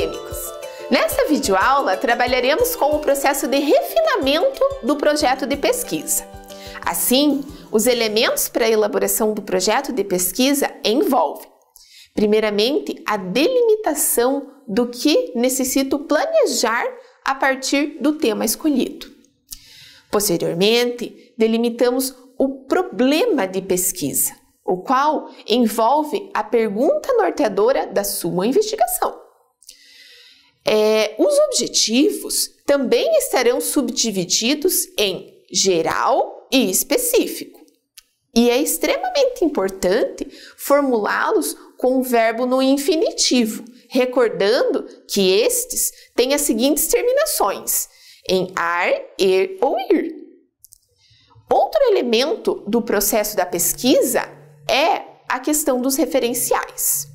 acadêmicos. Nessa videoaula, trabalharemos com o processo de refinamento do projeto de pesquisa. Assim, os elementos para a elaboração do projeto de pesquisa envolvem, primeiramente, a delimitação do que necessito planejar a partir do tema escolhido. Posteriormente, delimitamos o problema de pesquisa, o qual envolve a pergunta norteadora da sua investigação. É, os objetivos também estarão subdivididos em geral e específico. E é extremamente importante formulá-los com o verbo no infinitivo, recordando que estes têm as seguintes terminações: em ar, er ou ir. Outro elemento do processo da pesquisa é a questão dos referenciais.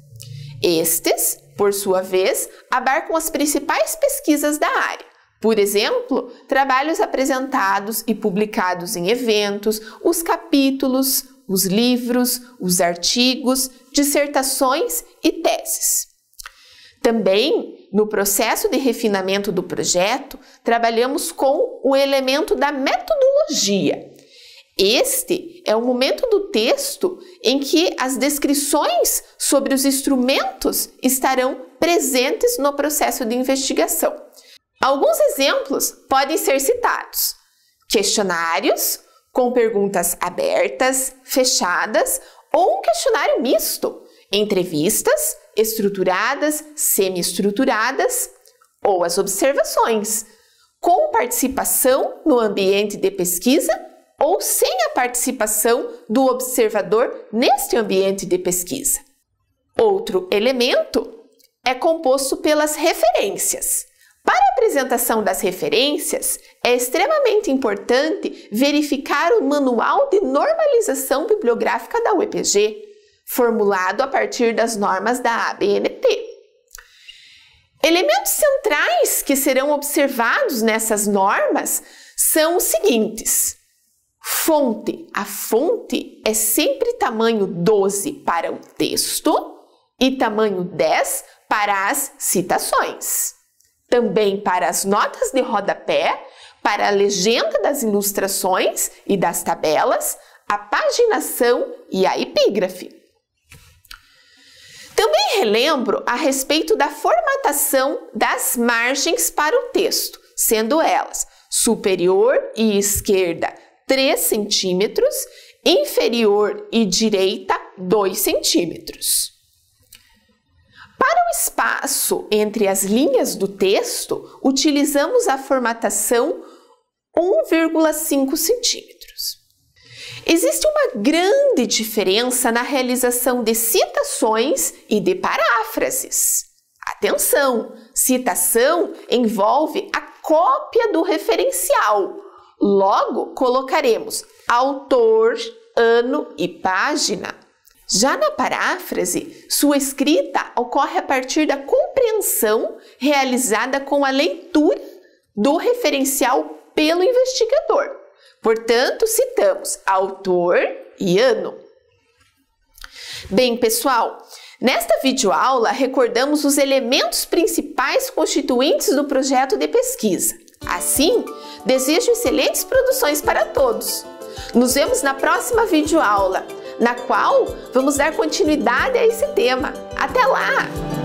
Estes, por sua vez, abarcam as principais pesquisas da área. Por exemplo, trabalhos apresentados e publicados em eventos, os capítulos, os livros, os artigos, dissertações e teses. Também, no processo de refinamento do projeto, trabalhamos com o elemento da metodologia. Este é o momento do texto em que as descrições sobre os instrumentos estarão presentes no processo de investigação. Alguns exemplos podem ser citados: questionários com perguntas abertas, fechadas ou um questionário misto, entrevistas estruturadas, semi-estruturadas ou as observações, com participação no ambiente de pesquisa ou sem a participação do observador neste ambiente de pesquisa. Outro elemento é composto pelas referências. Para a apresentação das referências, é extremamente importante verificar o Manual de Normalização Bibliográfica da UEPG, formulado a partir das normas da ABNT. Elementos centrais que serão observados nessas normas são os seguintes: fonte. A fonte é sempre tamanho 12 para o texto e tamanho 10 para as citações. Também para as notas de rodapé, para a legenda das ilustrações e das tabelas, a paginação e a epígrafe. Também relembro a respeito da formatação das margens para o texto, sendo elas superior e esquerda 3 centímetros, inferior e direita 2 centímetros. Para o espaço entre as linhas do texto, utilizamos a formatação 1,5 centímetros. Existe uma grande diferença na realização de citações e de paráfrases. Atenção! Citação envolve a cópia do referencial. Logo, colocaremos autor, ano e página. Já na paráfrase, sua escrita ocorre a partir da compreensão realizada com a leitura do referencial pelo investigador. Portanto, citamos autor e ano. Bem, pessoal, nesta videoaula recordamos os elementos principais constituintes do projeto de pesquisa. Assim, desejo excelentes produções para todos. Nos vemos na próxima videoaula, na qual vamos dar continuidade a esse tema. Até lá!